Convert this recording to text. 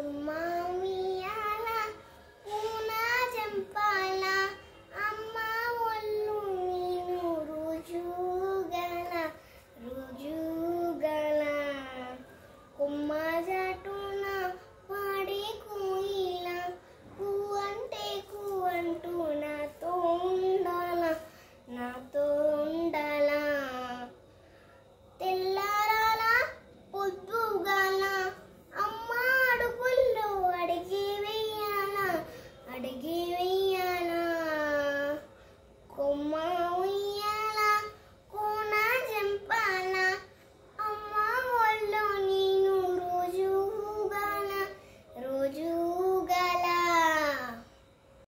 妈